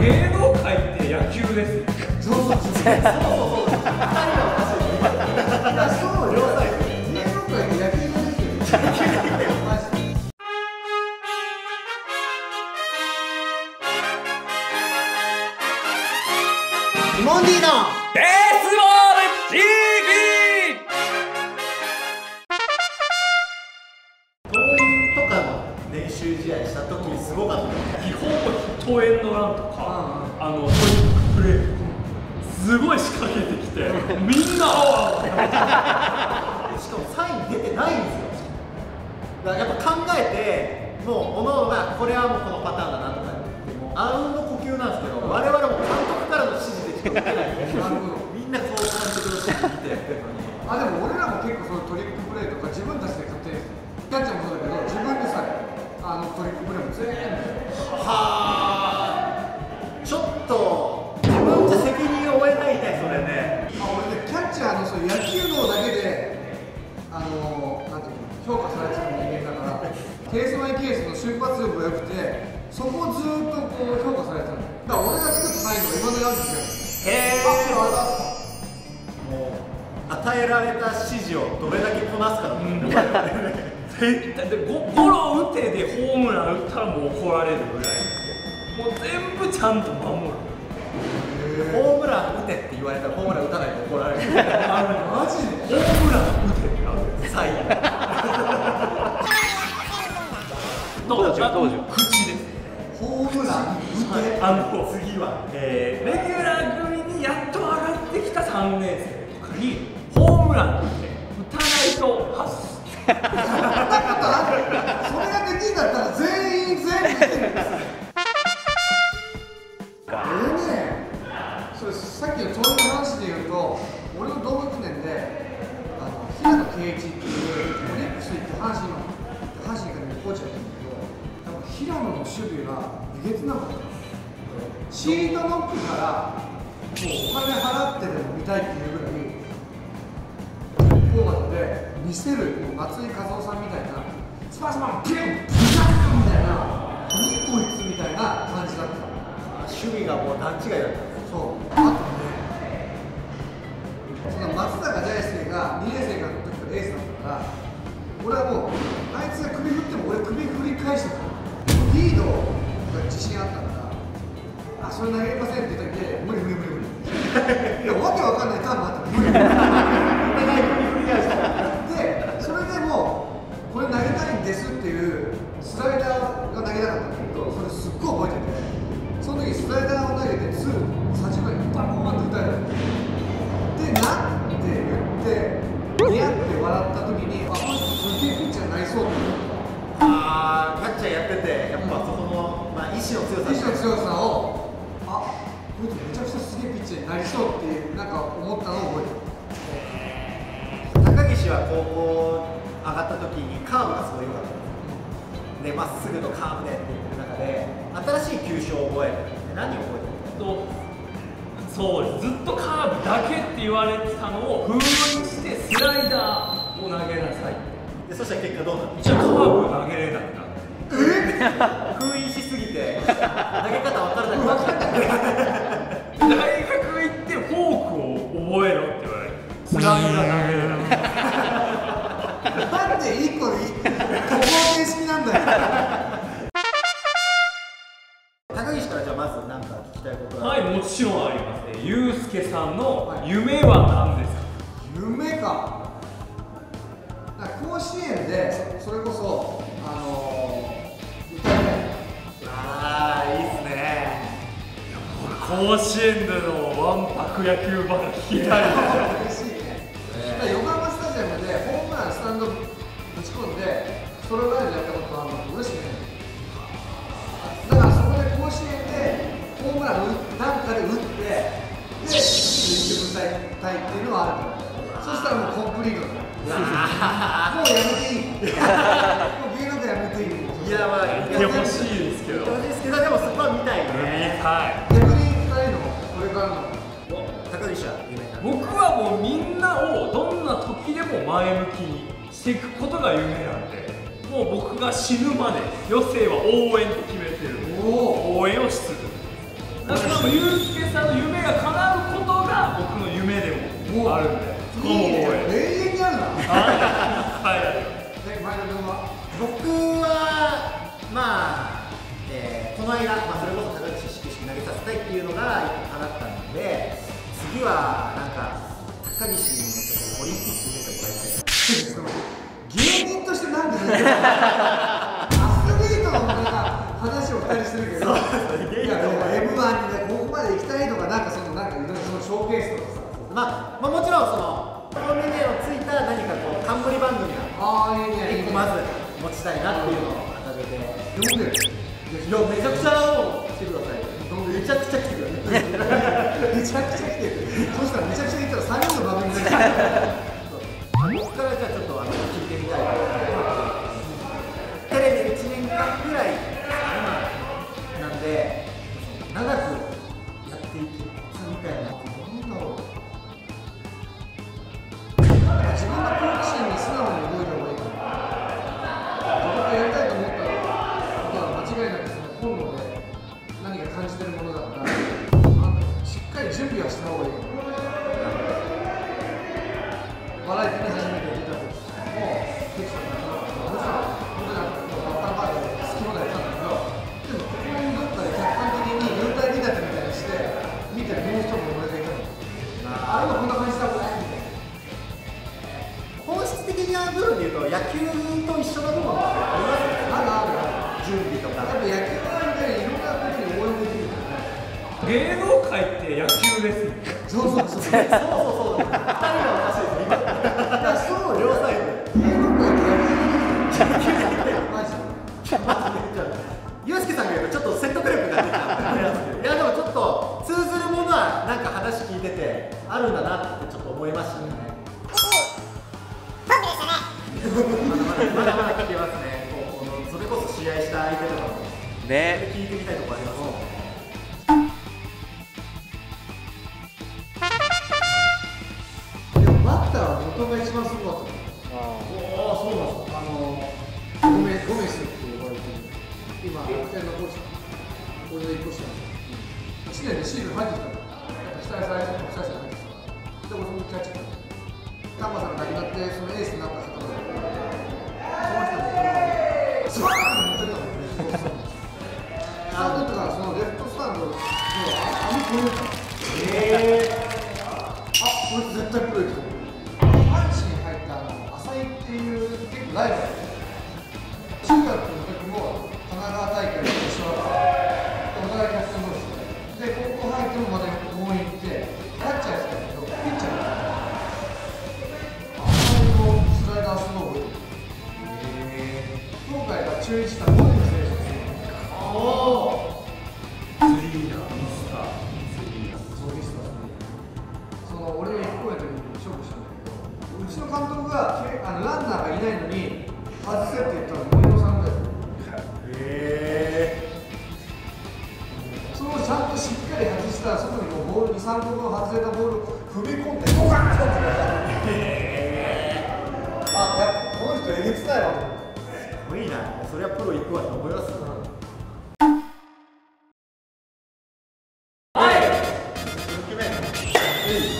芸能界って野球です。そうそうそう。そうそうそうそう両サイド芸能界で野球ですよマジでティモンディの。ベースボール TV すごい仕掛けてきてみんなあわしかもサイン出てないんですよ。だからやっぱ考えてもうおのおのがこれはもうこのパターンだなとか言って。もうあうんの呼吸なんですけど我々も監督からの指示でしか打てないんで。みんなこう監督の指示見てやってるのにあでも俺らも結構そのトリックプレーとか自分たちで勝手にキャッチャーもそうだけど自分でさあのトリックプレーも全部ケースバイケースの瞬発力が良くてそこをずーっとこう評価されてたの。だから俺が作ったサインが今まであるんです。よへああれだもう与えられた指示をどれだけこなすかだもんね絶対でゴゴロ打てでホームラン打ったらもう怒られるぐらい。もう全部ちゃんと守るホームラン打てって言われたらホームラン打たないと怒られる。マジで？ホームラン打てってなる。サイン当時当時口ですホームラン打てあの次はえーレギュラー組にやっと上がってきた3年生とかにホームラン打って打たないと外すそれができんだったら全員全員打てるんですよ俺ねそれさっきのそういう話で言うと俺の同学年であの平野圭一っていうオリックス行って阪神の阪神からコーチやったんだけど多分平野の守備がえげつなかったシートノックからもうお金払ってでも見たいっていうぐらいフォーマットで見せるもう松井和夫さんみたいなスパスパンピュンピザンみたいな何こいつみたいな感じだった趣味がもう段違いだったそうあとねその松坂大輔が2年生の時からエースだったから俺はもうあいつが首振っても俺首振り返してたの。ードが自信あったからあそれ投げれませんって言ったらいや無理無理無理。無理いやわけわかんない。ターンもあったら無理無理でそれでもこれ投げたいんですっていうスライダーが投げたかったんだけどそれすっごい覚えててその時スライダーを投げてツー30回バンバンっての、まあ、意志の強さ意志の強さをあこいつめちゃくちゃす。げえピッチになりそうっていうなんか思ったのを覚えてる高岸は高校上がった時にカーブがす。ごい良かったでまっす。ぐとカーブでって言ってる中で新しい球種を覚える何を覚えてるとそうです。ずっとカーブだけって言われてたのを封印してスライダーを投げなさいでそしたら結果どうなったじゃあカーブ投げれなくなって封印投げ方分からなくなっちゃった大学行ってフォークを覚えろって言われてスライダー投げれななんで一個で一個形式なんだよ高岸からじゃあまず何か聞きたいことはいもちろんありますねゆうすけさんの夢は何ですか？夢か。か甲子園でそそれこそあのー、甲子園でのわんぱく野球話聞きたいで嬉しいね、だから横浜スタジアムでホームランスタンドぶち込んでそれをライブやったことあるの嬉しくねだからそこで甲子園でホームラン打なんかで打ってで一曲歌いたいっていうのはあるからそしたらもうコンプリートだもうやめていいもう芸能界やめていいいやまあ言ってほしいですけど。言ってほしいですけどでもそこは見たいね。は逆に二人のこれからの高岸は夢僕はもうみんなをどんな時でも前向きにしていくことが夢なんでもう僕が死ぬまで余生は応援と決めてる。お応援をし続けるだもユうスケさんの夢が叶うことが僕の夢でもあるんで。いいねっていうのが一個叶ったので次はなんか高岸にオリンピック出てもらいたい芸人としてなんでアスリートのなんか話を二人してるけどいやでも M1 にねここまで行きたいのがなんかそのなんかいろいろそのショーケースとかさまあ、まあもちろんその表面をついた何かこう冠番組がああいいねいいね一個まず持ちたいなっていうのを掲げて読んでるいやめちゃくちゃ来てくださいめちゃくちゃ来てくださいめちゃくちゃ来てる。そしたらめちゃくちゃ言ったら3人の番組に芸能界って野球ですよそうそうそう。そうそうそう。二人がおかしいです今いやそう両サイド芸能界って野球マジユースケさんが言う。とちょっと説得力が出てたいやでもちょっと通ずるものはなんか話聞いててあるんだなってちょっと思いましたねまだまだ聞けますねこのそれこそ試合した相手とかもね聞いてみたいところありますねッターは元が一番すごか。ったああそうなんです。かあのゴメゴメスって呼ばれてる今楽天のコーチ俺の1個下1年でシーズン入ってきたのやっぱ期待されてた期待されてたで俺そのキャッチャー丹波さんが亡くなってその中学の時も神奈川大会で一緒だった。お互いキャプテン同士で。で、高校入ってもまた応援行って、キャッチャーやってたけど、ピッチャーだった。浅井のスライダーすごい覚えてる。今回が中日だ、モデル選手ですね。スリーラーミスタースリーラーそうでしたその俺の一個上の時に勝負したんだけどうちの監督があのランナーがいないのに外せって言ったしたら外にもうボール23個分外れたボールを踏み込んでドカンって取ってくださいあやっぱこの人えげつないわ。すごいな。それはプロ行くわと思いますよ。みん